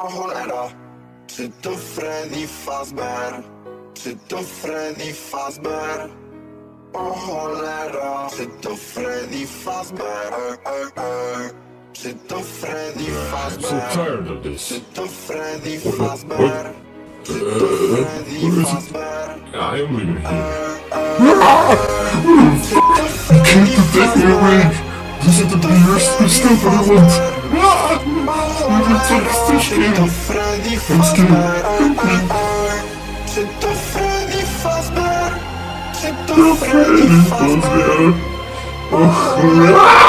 Cholera, czy Freddy Fazbear? To Freddy Fazbear? Cholera, czy Freddy Fazbear? To Freddy Fazbear? tired of this. Czy to Freddy Fazbear? To Freddy Fazbear? I am leaving here. Czy to Freddy Take me away! This is the biggest stuff I to Freddy Fazbear? Czy to Freddy Fazbear? Czy to Freddy Fazbear? Oh,